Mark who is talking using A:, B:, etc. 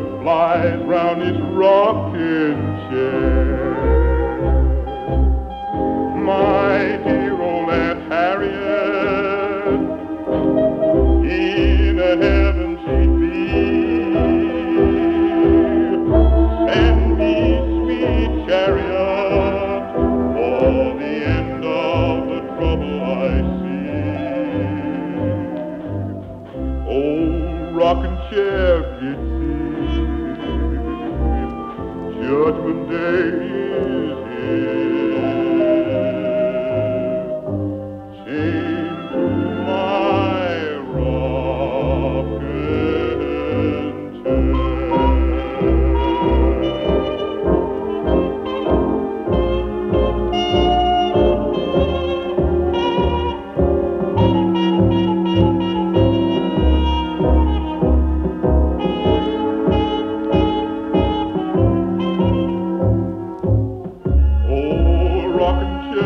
A: butterflies round his rocking chair. My rocking chair it seems. Judgment day is here.